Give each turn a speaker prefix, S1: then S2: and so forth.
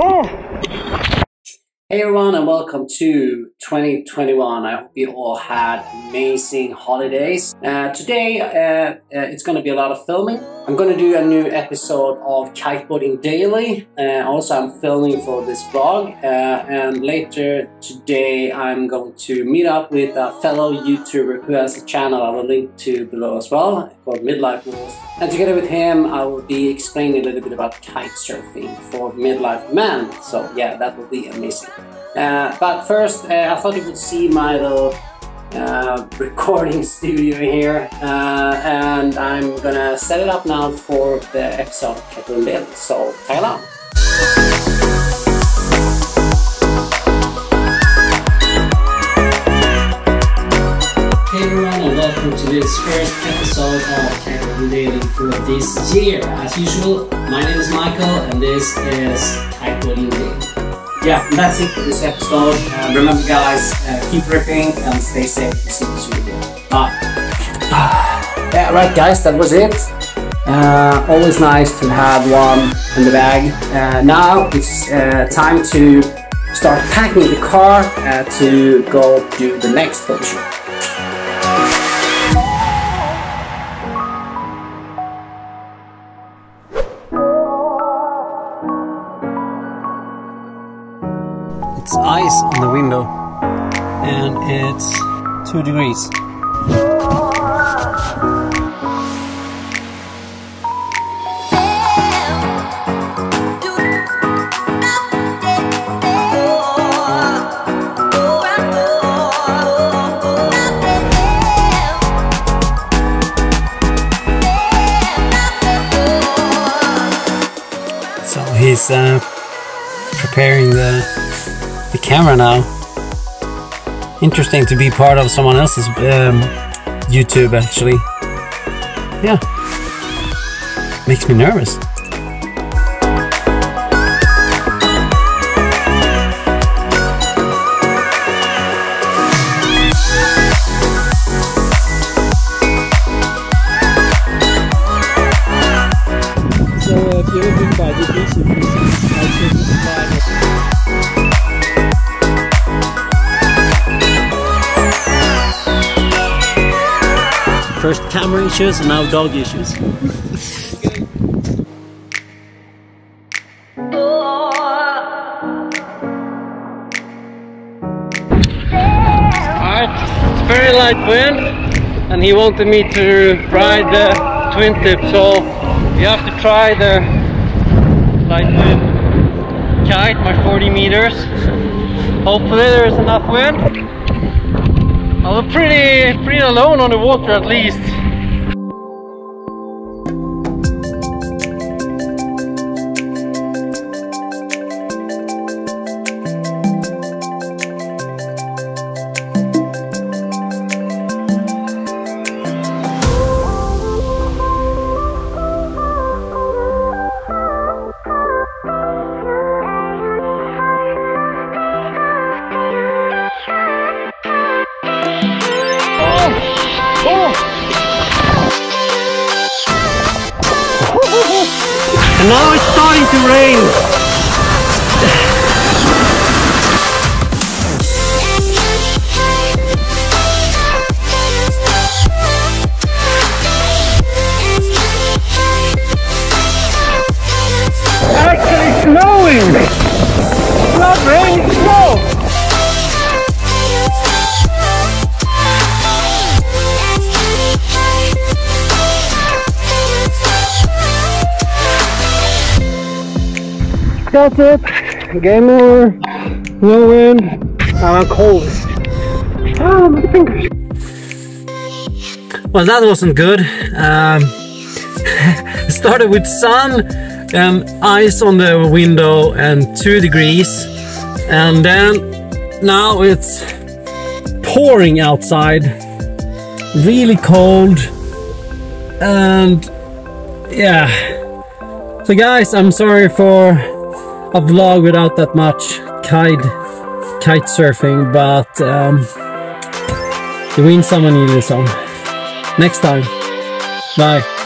S1: Oh! Hey everyone and welcome to 2021. I hope you all had amazing holidays. Uh, today uh, uh, it's going to be a lot of filming. I'm going to do a new episode of Kiteboarding Daily. Uh, also I'm filming for this vlog uh, and later today I'm going to meet up with a fellow YouTuber who has a channel I will link to below as well called Midlife Wolf. And together with him I will be explaining a little bit about kite surfing for midlife men. So yeah that will be amazing. Uh, but first, uh, I thought you would see my little uh, recording studio here, uh, and I'm gonna set it up now for the episode of Kevin Bill. So, tag along. Hey everyone and welcome to this first episode of Kevin Daily for this year. As usual, my name is Michael and this is Kiteboarding Daily yeah, that's it for this episode. Uh, remember, guys, uh, keep ripping and stay safe. See you soon. Bye. yeah, right, guys, that was it. Uh, always nice to have one in the bag. Uh, now it's uh, time to start packing the car uh, to go do the next photo shoot. It's ice on the window and it's 2 degrees. So he's uh, preparing the the camera now. Interesting to be part of someone else's um, YouTube actually. Yeah. Makes me nervous. First camera issues and now dog issues.
S2: Alright, it's very light wind and he wanted me to ride the twin tip so we have to try the light wind kite, my 40 meters. Hopefully there's enough wind. I was pretty, pretty alone on the water at least.
S1: And now it's starting to rain.
S2: That's it. Game over. No wind. I'm cold. Ah, my fingers.
S1: Well, that wasn't good. Um, started with sun and ice on the window and two degrees, and then now it's pouring outside, really cold, and yeah. So, guys, I'm sorry for a vlog without that much kite kite surfing, but um, you win some and you lose some. Next time. Bye.